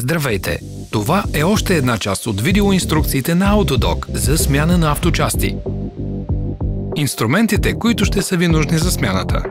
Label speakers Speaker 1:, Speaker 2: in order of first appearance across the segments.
Speaker 1: Здравейте! Това е още една част от видеоинструкциите на Autodoc за смяна на авточасти. Инструментите, които ще са ви нужни за смяната.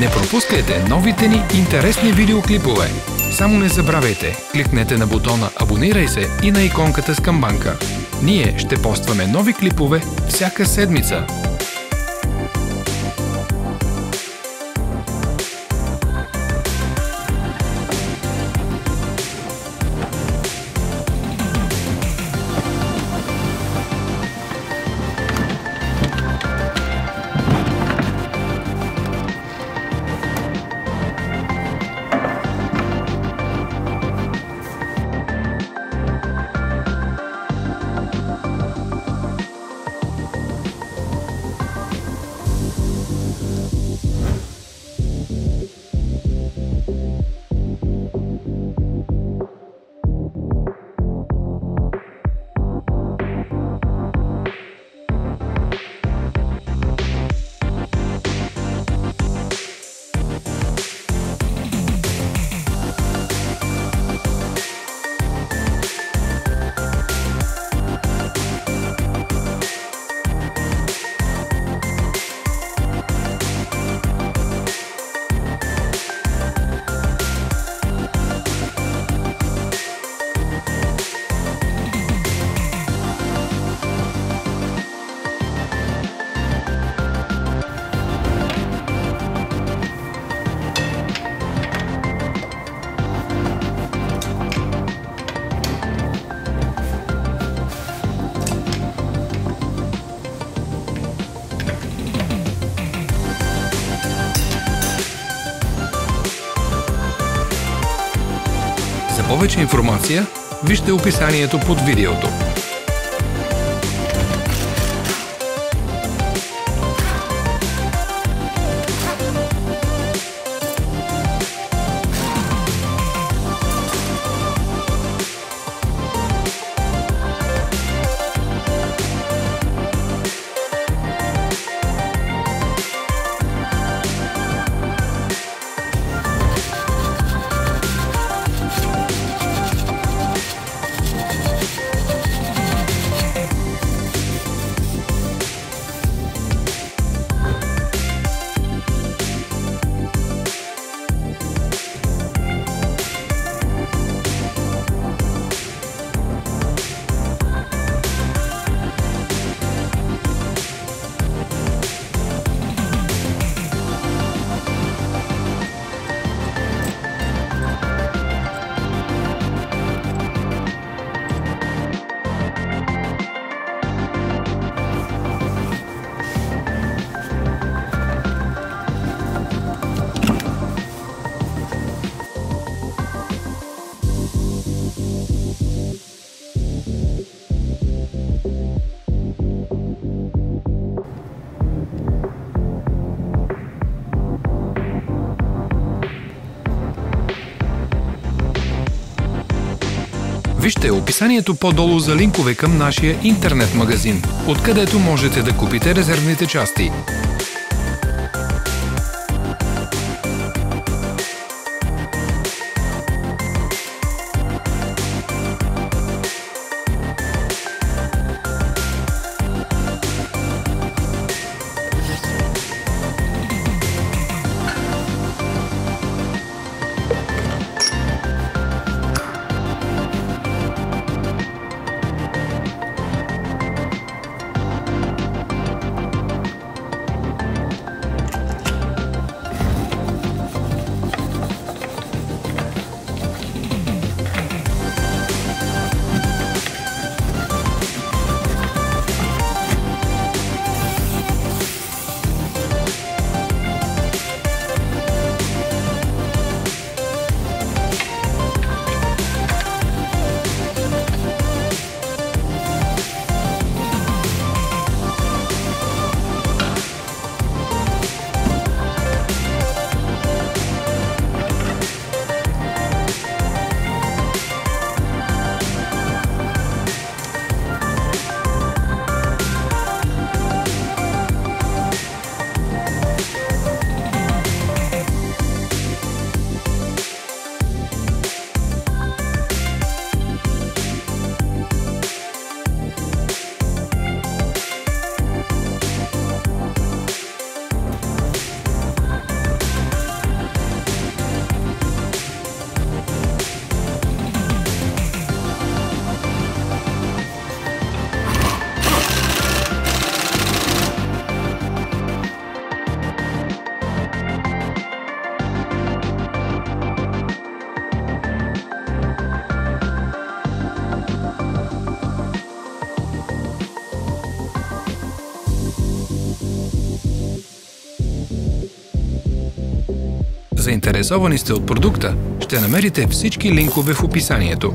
Speaker 1: Не пропускайте новите ни интересни видеоклипове. Само не забравяйте, кликнете на бутона Абонирай се и на иконката с камбанка. Ние ще постваме нови клипове всяка седмица. Повече информация, вижте описанието под видеото. Вижте описанието по-долу за линкове към нашия интернет магазин, откъдето можете да купите резервните части. Заинтересовани сте от продукта? Ще намерите всички линкове в описанието.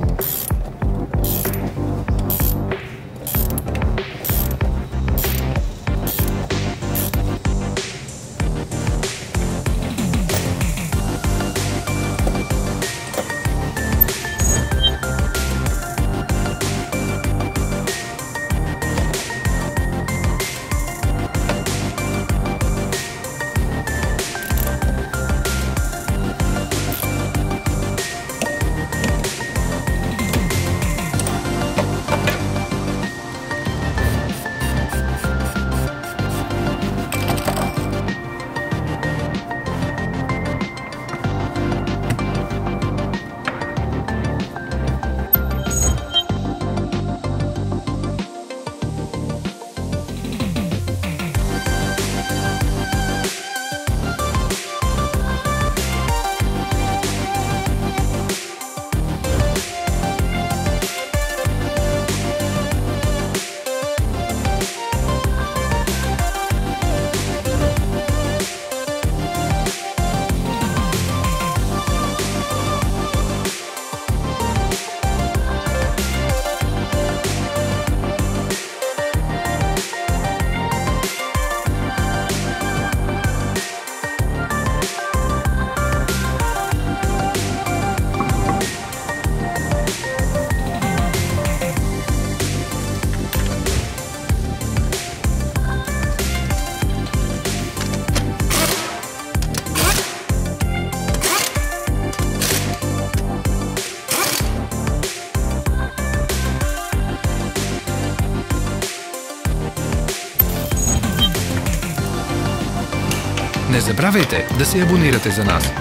Speaker 1: Забравяйте да се абонирате за нас.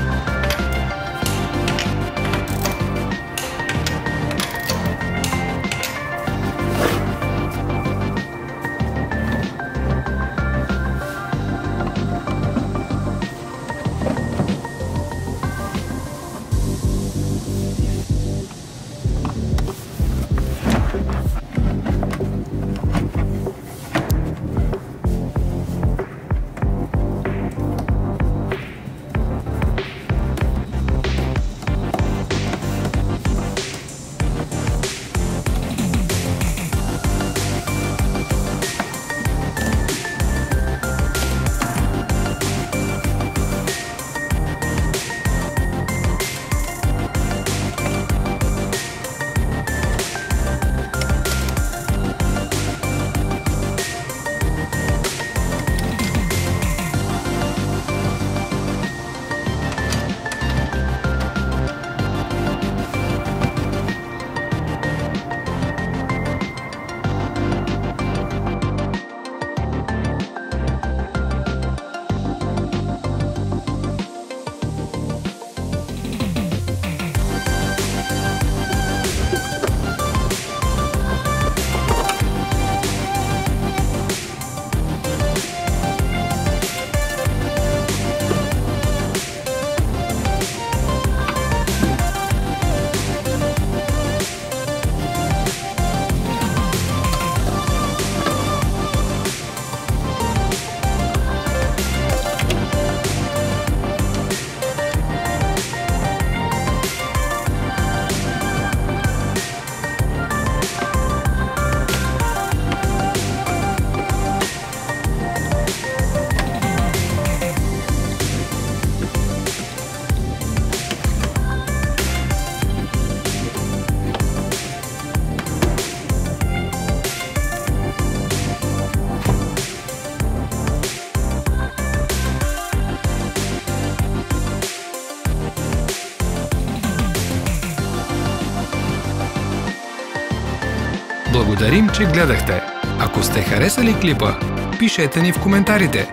Speaker 1: Благодарим, че гледахте. Ако сте харесали клипа, пишете ни в коментарите.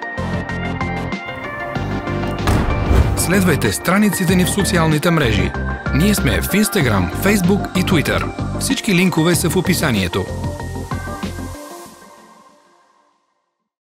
Speaker 1: Следвайте страниците ни в социалните мрежи. Ние сме в Instagram, Facebook и Twitter. Всички линкове са в описанието.